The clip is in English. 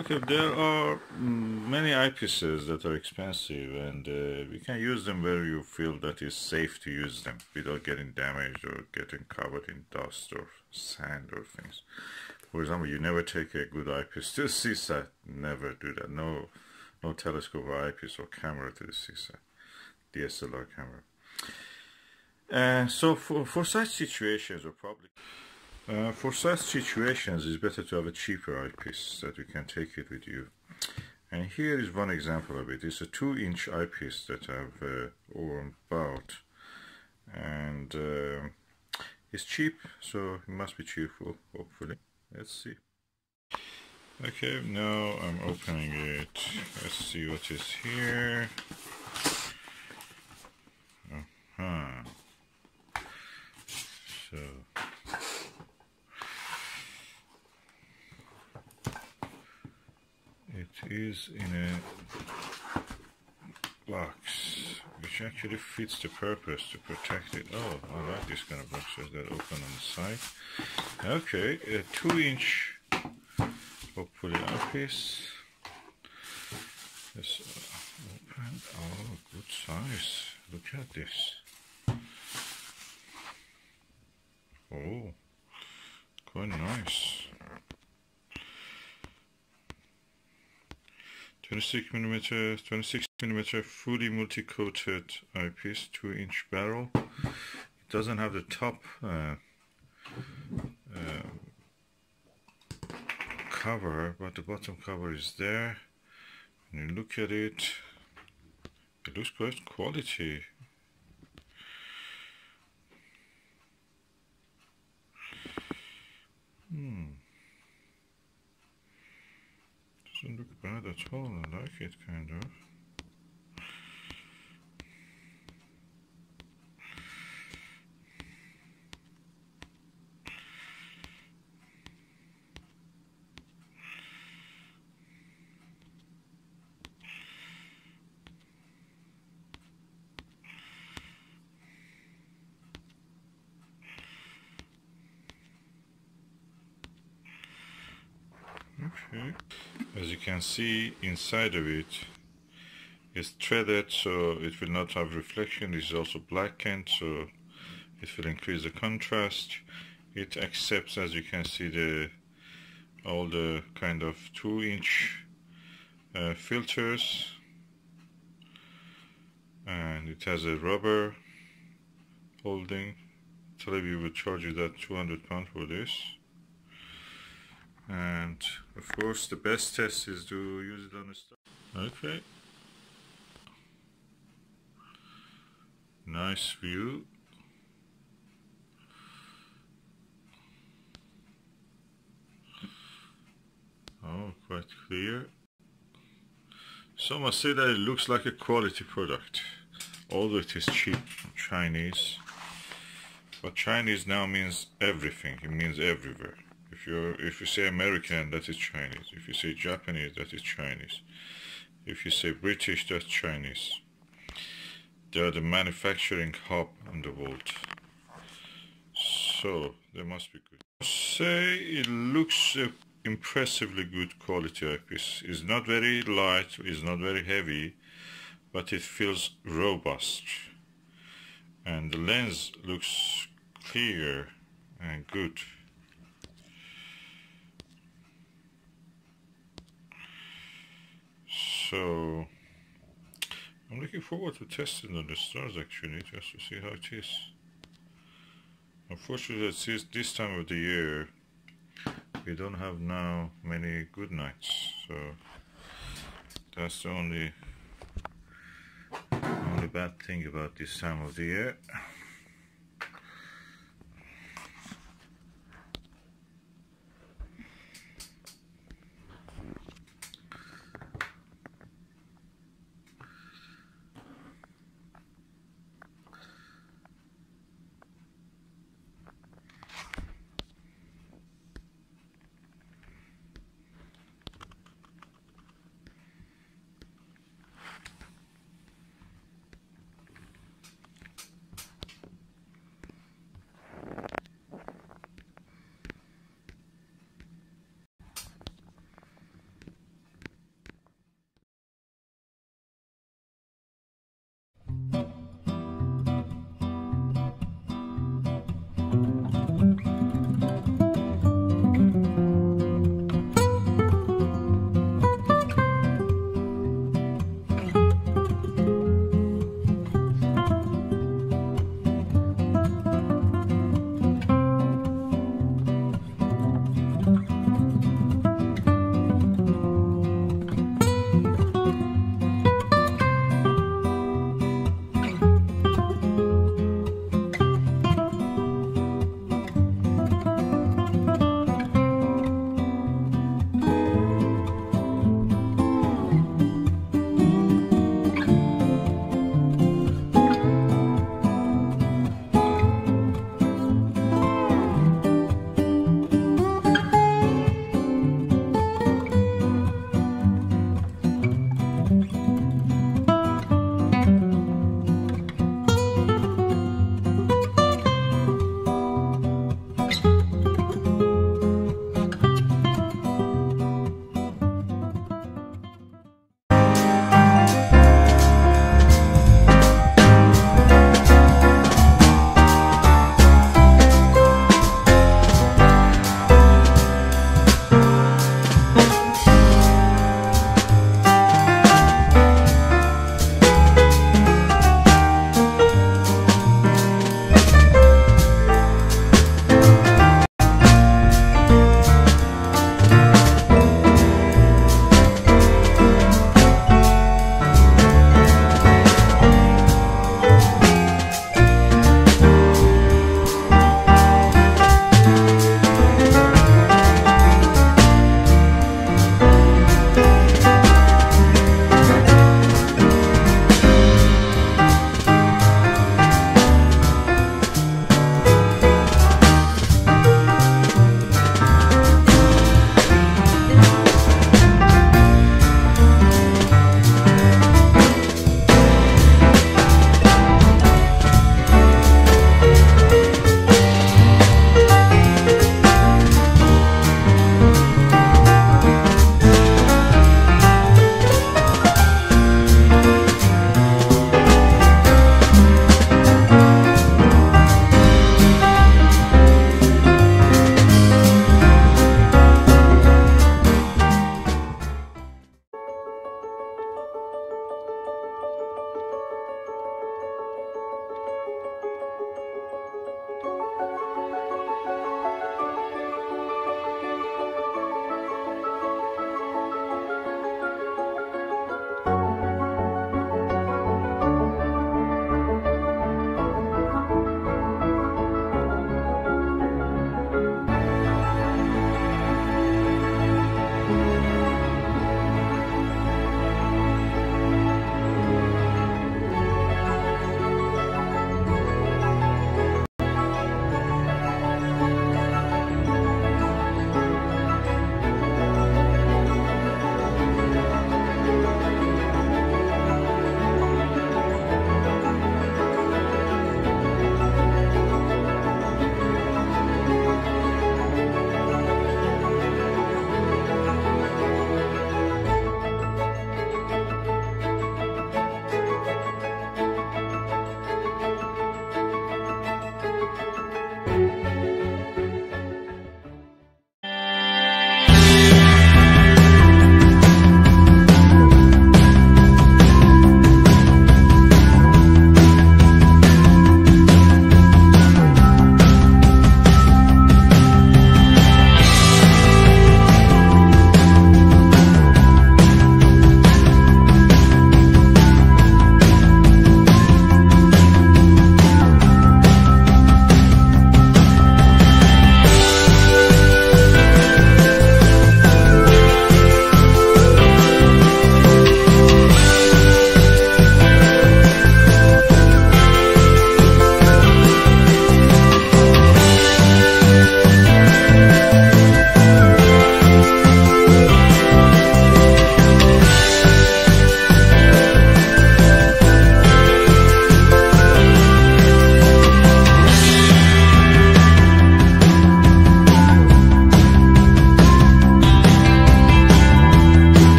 Okay, there are mm, many eyepieces that are expensive and uh, we can use them where you feel that it's safe to use them without getting damaged or getting covered in dust or sand or things. For example, you never take a good eyepiece to the CSAT. Never do that. No, no telescope or eyepiece or camera to the CSAT. DSLR camera. Uh, so for, for such situations, or probably uh, for such situations, it's better to have a cheaper eyepiece that you can take it with you. And here is one example of it. It's a two-inch eyepiece that I've uh, worn about, and uh, it's cheap, so it must be cheerful. Hopefully, let's see. Okay, now I'm opening it. Let's see what is here. Uh -huh. So. It is in a box which actually fits the purpose to protect it. Oh, I like this kind of boxes that open on the side. Okay, a two inch hopefully eyepiece. Let's uh, open. Oh, oh, good size. Look at this. Oh, quite nice. 26 millimeter, 26 millimeter fully multi-coated eyepiece, 2 inch barrel. It doesn't have the top uh, uh, cover, but the bottom cover is there. When you look at it, it looks quite quality. Hmm. Doesn't look bad at all, I like it kind of. Okay. As you can see inside of it is threaded so it will not have reflection. It is also blackened so it will increase the contrast. It accepts as you can see the all the kind of two inch uh, filters and it has a rubber holding. Tele Vue will charge you that 200 pounds for this and of course the best test is to use it on a star. Okay. Nice view. Oh, quite clear. Some must say that it looks like a quality product, although it is cheap, Chinese. But Chinese now means everything, it means everywhere. If you if you say American, that is Chinese. If you say Japanese, that is Chinese. If you say British, that's Chinese. They are the manufacturing hub in the world. So they must be good. Say it looks uh, impressively good quality eyepiece. It's not very light, it's not very heavy, but it feels robust. And the lens looks clear and good. So I'm looking forward to testing on the stars actually just to see how it is. Unfortunately it's this time of the year we don't have now many good nights so that's the only only bad thing about this time of the year